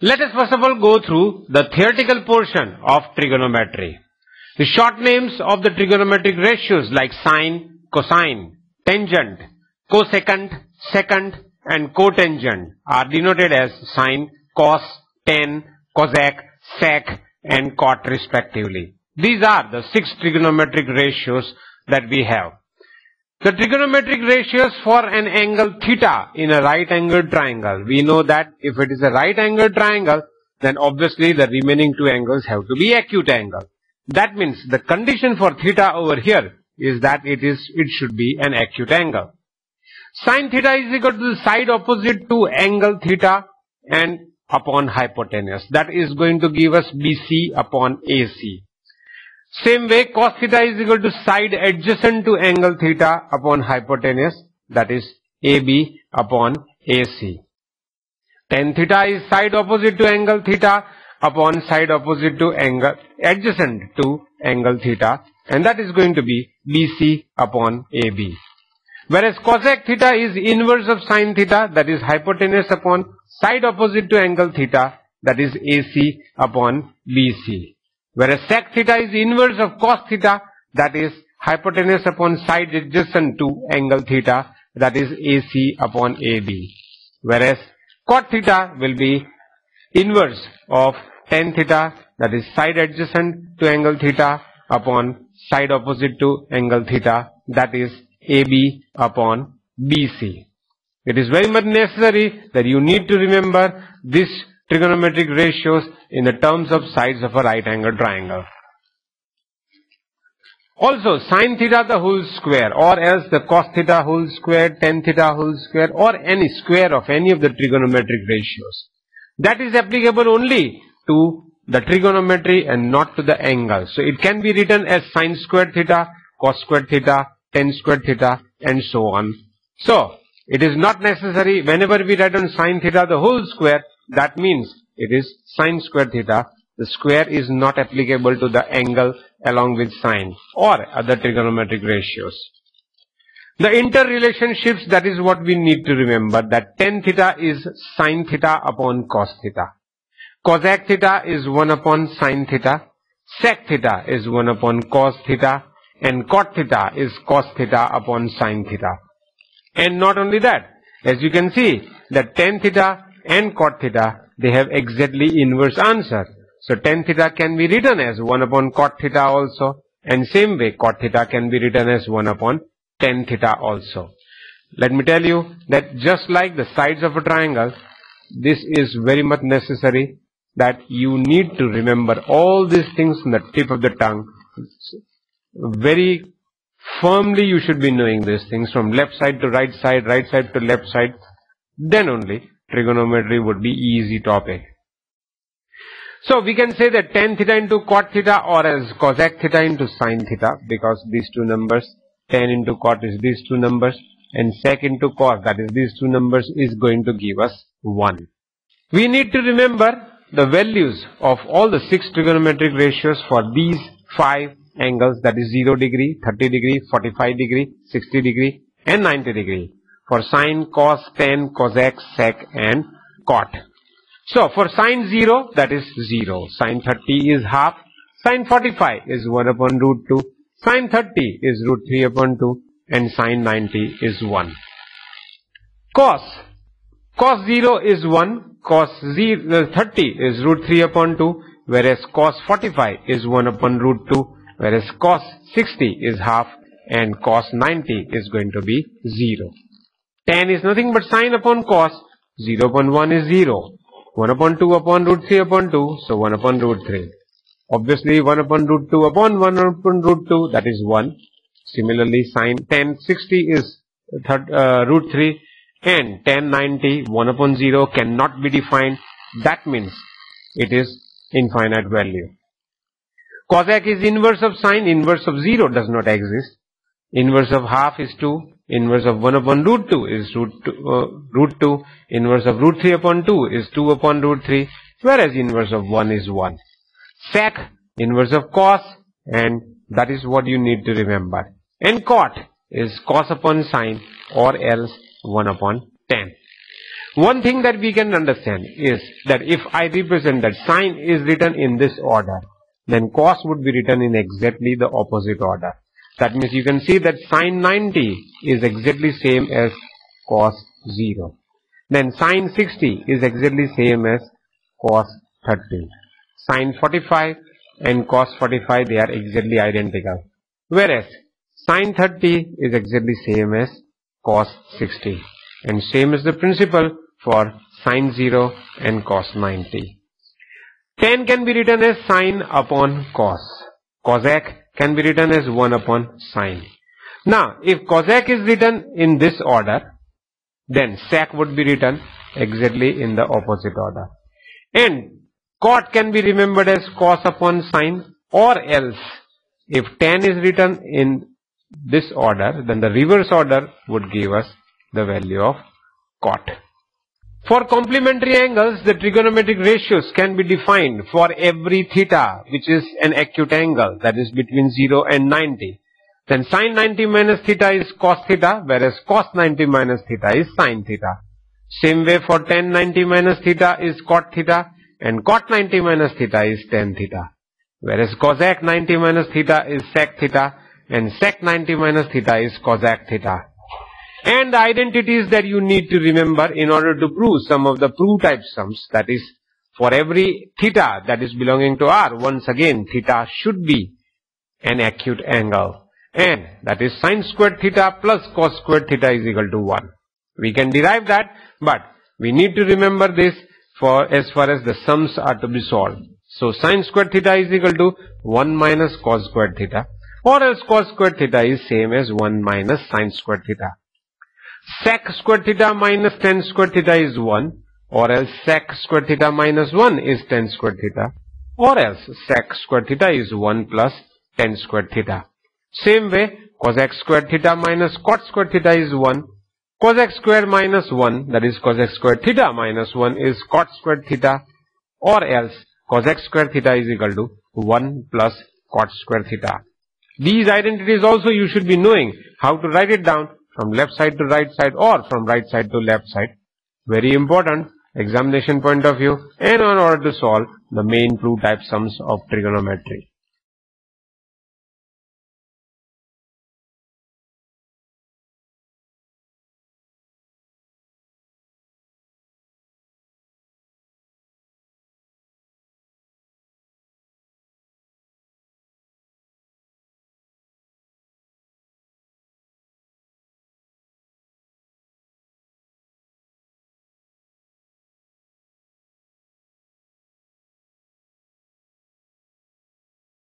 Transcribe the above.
Let us first of all go through the theoretical portion of trigonometry. The short names of the trigonometric ratios like sine, cosine, tangent, cosecant, secant and cotangent are denoted as sine, cos, tan, cosec, sec and cot respectively. These are the six trigonometric ratios that we have. The trigonometric ratios for an angle theta in a right angled triangle. We know that if it is a right angled triangle, then obviously the remaining two angles have to be acute angle. That means the condition for theta over here is that it is it should be an acute angle. Sine theta is equal to the side opposite to angle theta and upon hypotenuse. That is going to give us BC upon AC. Same way cos theta is equal to side adjacent to angle theta upon hypotenuse that is AB upon AC. Tan theta is side opposite to angle theta upon side opposite to angle adjacent to angle theta and that is going to be BC upon AB. Whereas cosec theta is inverse of sine theta that is hypotenuse upon side opposite to angle theta that is AC upon BC. Whereas sec theta is inverse of cos theta, that is hypotenuse upon side adjacent to angle theta, that is AC upon AB. Whereas cot theta will be inverse of tan theta, that is side adjacent to angle theta upon side opposite to angle theta, that is AB upon BC. It is very much necessary that you need to remember this trigonometric ratios in the terms of sides of a right angle triangle. Also, sine theta the whole square or else the cos theta whole square, tan theta whole square or any square of any of the trigonometric ratios. That is applicable only to the trigonometry and not to the angle. So it can be written as sine square theta, cos square theta, tan square theta and so on. So, it is not necessary whenever we write on sine theta the whole square that means it is sine square theta. The square is not applicable to the angle along with sine or other trigonometric ratios. The interrelationships, that is what we need to remember, that tan theta is sine theta upon cos theta. Cosec theta is 1 upon sine theta. Sec theta is 1 upon cos theta. And cot theta is cos theta upon sine theta. And not only that, as you can see, that tan theta and cot theta, they have exactly inverse answer. So tan theta can be written as 1 upon cot theta also. And same way cot theta can be written as 1 upon tan theta also. Let me tell you that just like the sides of a triangle, this is very much necessary that you need to remember all these things on the tip of the tongue. Very firmly you should be knowing these things from left side to right side, right side to left side. Then only trigonometry would be easy topic. So we can say that tan theta into cot theta or as cosec theta into sin theta because these two numbers tan into cot is these two numbers and sec into cos that is these two numbers is going to give us 1. We need to remember the values of all the six trigonometric ratios for these five angles that is 0 degree, 30 degree, 45 degree, 60 degree and 90 degree for sine, cos, tan, cosec, sec and cot. So for sine 0 that is 0, sine 30 is half, sine 45 is 1 upon root 2, sine 30 is root 3 upon 2 and sine 90 is 1. Cos, cos 0 is 1, cos 0, uh, 30 is root 3 upon 2 whereas cos 45 is 1 upon root 2 whereas cos 60 is half. And cos 90 is going to be 0. Tan is nothing but sine upon cos. 0 upon 1 is 0. 1 upon 2 upon root 3 upon 2. So 1 upon root 3. Obviously 1 upon root 2 upon 1 upon root 2 that is 1. Similarly sine tan 60 is third, uh, root 3 and tan 90 1 upon 0 cannot be defined. That means it is infinite value. Cosec is inverse of sine. Inverse of 0 does not exist. Inverse of half is 2 inverse of 1 upon root 2 is root 2, uh, root 2, inverse of root 3 upon 2 is 2 upon root 3, whereas inverse of 1 is 1. Sec, inverse of cos, and that is what you need to remember. And cot is cos upon sine or else 1 upon tan. One thing that we can understand is that if I represent that sine is written in this order, then cos would be written in exactly the opposite order. That means you can see that sine 90 is exactly same as cos 0. Then sine 60 is exactly same as cos 30. Sine 45 and cos 45 they are exactly identical. Whereas sine 30 is exactly same as cos 60. And same is the principle for sine 0 and cos 90. Tan can be written as sine upon cos. Cosec can be written as 1 upon sine. Now, if cosec is written in this order, then sec would be written exactly in the opposite order. And cot can be remembered as cos upon sine or else if tan is written in this order, then the reverse order would give us the value of cot. For complementary angles, the trigonometric ratios can be defined for every theta, which is an acute angle, that is between 0 and 90. Then sine 90 minus theta is cos theta, whereas cos 90 minus theta is sine theta. Same way for tan 90 minus theta is cot theta, and cot 90 minus theta is tan theta. Whereas cosec 90 minus theta is sec theta, and sec 90 minus theta is cosec theta and the identities that you need to remember in order to prove some of the proof type sums that is for every theta that is belonging to R once again theta should be an acute angle and that is sine squared theta plus cos squared theta is equal to 1. We can derive that but we need to remember this for as far as the sums are to be solved. So sine squared theta is equal to 1 minus cos squared theta or else cos squared theta is same as 1 minus sine squared theta sec square theta minus tan square theta is 1 or else sec square theta minus 1 is tan square theta or else sec square theta is 1 plus tan square theta. Same way cosec square theta minus cot square theta is 1 cosec square minus 1 that is cosec square theta minus 1 is cot square theta or else cosec square theta is equal to 1 plus cot square theta. These identities also you should be knowing how to write it down from left side to right side or from right side to left side. Very important examination point of view and in order to solve the main proof type sums of trigonometry.